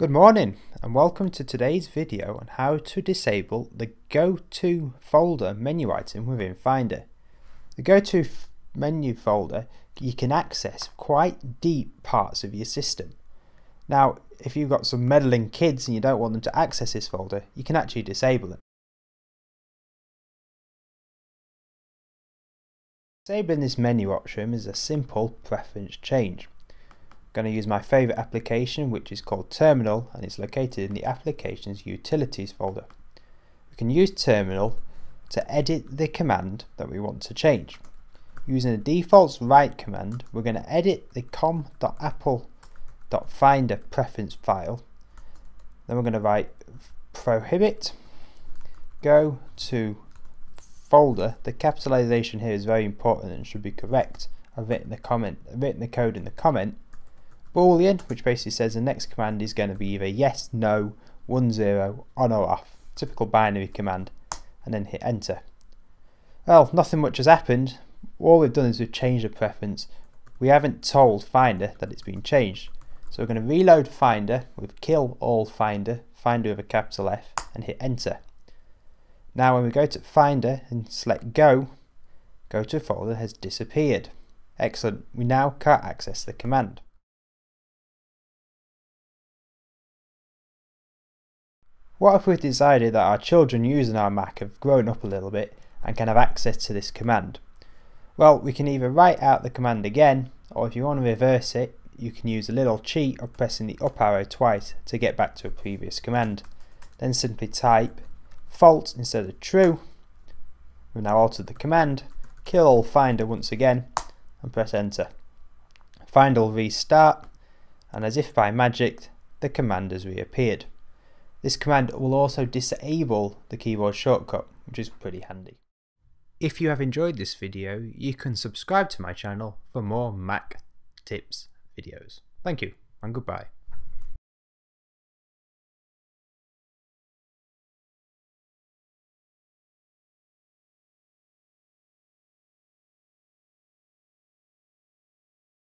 Good morning and welcome to today's video on how to disable the Go-To folder menu item within Finder. The Go-To menu folder you can access quite deep parts of your system. Now if you've got some meddling kids and you don't want them to access this folder you can actually disable it. Disabling this menu option is a simple preference change going to use my favorite application which is called Terminal and it's located in the Applications Utilities folder. We can use Terminal to edit the command that we want to change. Using the defaults write command we're going to edit the com.apple.finder preference file then we're going to write prohibit go to folder the capitalization here is very important and should be correct I've written the comment I've written the code in the comment boolean which basically says the next command is going to be either yes, no, 1, 0, on or off, typical binary command and then hit enter. Well nothing much has happened, all we've done is we've changed the preference, we haven't told Finder that it's been changed. So we're going to reload Finder with kill all Finder, Finder with a capital F and hit enter. Now when we go to Finder and select go, go to folder has disappeared. Excellent, we now can't access the command. What if we've decided that our children using our Mac have grown up a little bit and can have access to this command? Well, we can either write out the command again, or if you want to reverse it, you can use a little cheat of pressing the up arrow twice to get back to a previous command. Then simply type false instead of true. We've now altered the command, kill all finder once again, and press enter. Finder will restart, and as if by magic, the command has reappeared. This command will also disable the keyboard shortcut, which is pretty handy. If you have enjoyed this video, you can subscribe to my channel for more Mac tips videos. Thank you and goodbye.